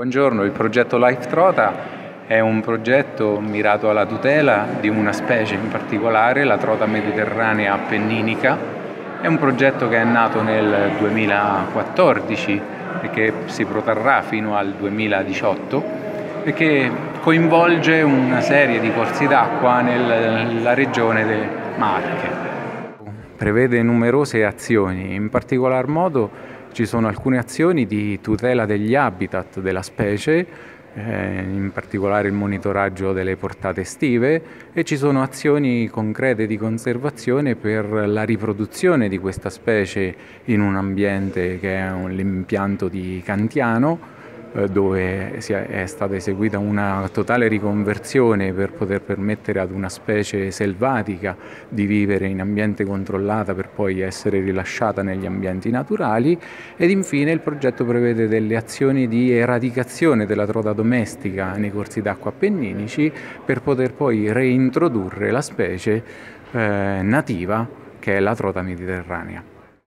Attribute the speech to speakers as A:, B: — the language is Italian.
A: Buongiorno, il progetto Life Trota è un progetto mirato alla tutela di una specie in particolare, la trota mediterranea appenninica. È un progetto che è nato nel 2014 e che si protrarrà fino al 2018 e che coinvolge una serie di corsi d'acqua nella regione delle Marche. Prevede numerose azioni, in particolar modo ci sono alcune azioni di tutela degli habitat della specie, eh, in particolare il monitoraggio delle portate estive e ci sono azioni concrete di conservazione per la riproduzione di questa specie in un ambiente che è l'impianto di Cantiano dove è stata eseguita una totale riconversione per poter permettere ad una specie selvatica di vivere in ambiente controllata per poi essere rilasciata negli ambienti naturali ed infine il progetto prevede delle azioni di eradicazione della trota domestica nei corsi d'acqua appenninici per poter poi reintrodurre la specie eh, nativa che è la trota mediterranea.